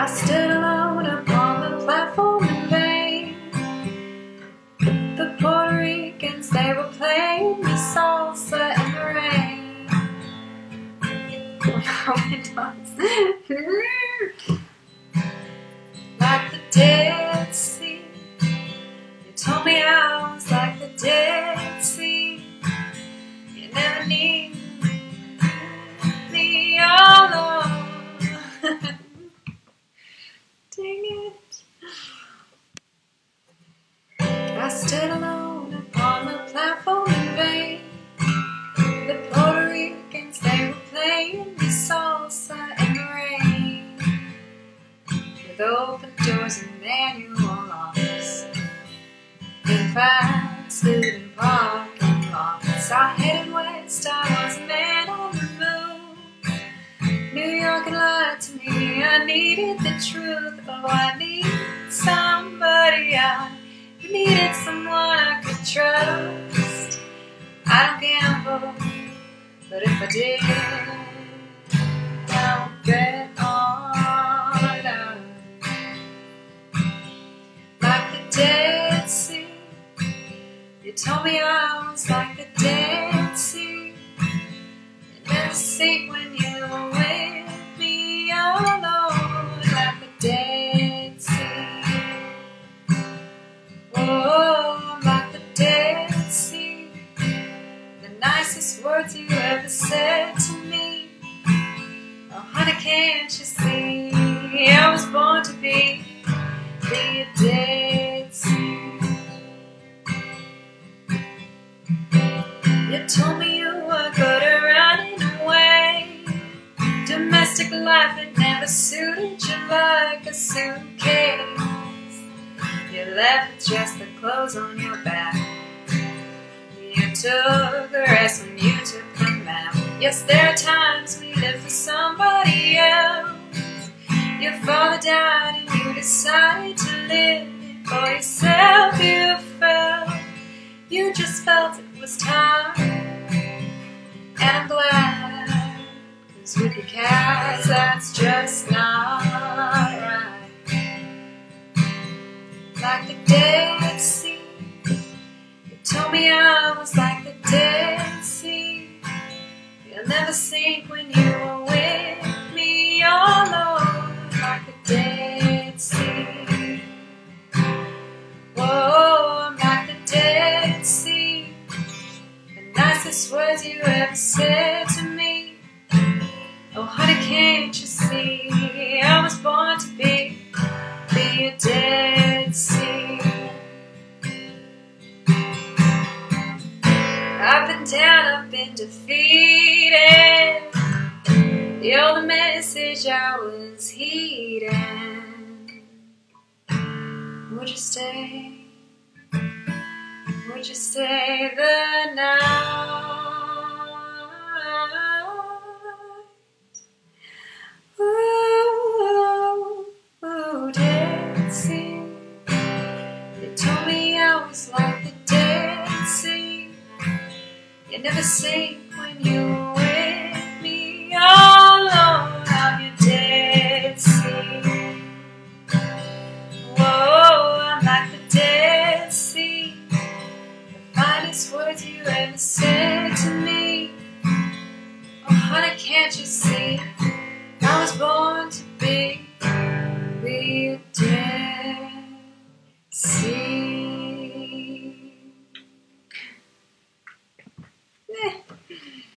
I stood alone upon the platform in vain. The Puerto Ricans, they were playing the salsa in the rain. I stood alone upon the platform in vain. The Puerto Ricans, they were playing the salsa in the rain. With open doors and manual locks. In fast food and parking lots. I headed west, I was a man on the move. New York had lied to me, I needed the truth. Oh, I need somebody, I needed someone I could trust. I don't gamble, but if I did, I would bet on love. Like the Dead Sea, you told me I was like the Dead Sea. You never sink when you were with me alone, nicest words you ever said to me. Oh, honey, can't you see? I was born to be, be a Dead You told me you were good at running away. Domestic life had never suited you like a suitcase. You left just the clothes on your back. You took the when you took them out. Yes, there are times we live for somebody else. Your father died and you decided to live for yourself. You felt, you just felt it was time. And I'm glad, cause with your cats, that's just not you ever said to me. Oh, honey, can't you see? I was born to be, be a Dead Sea. I've been down, I've been defeated. The only message I was heeding. Would you stay? Would you stay the You never sink when you're with me alone on your Dead Sea. Whoa, I'm like the Dead Sea. The finest words you ever said to me. Oh, honey, can't you see?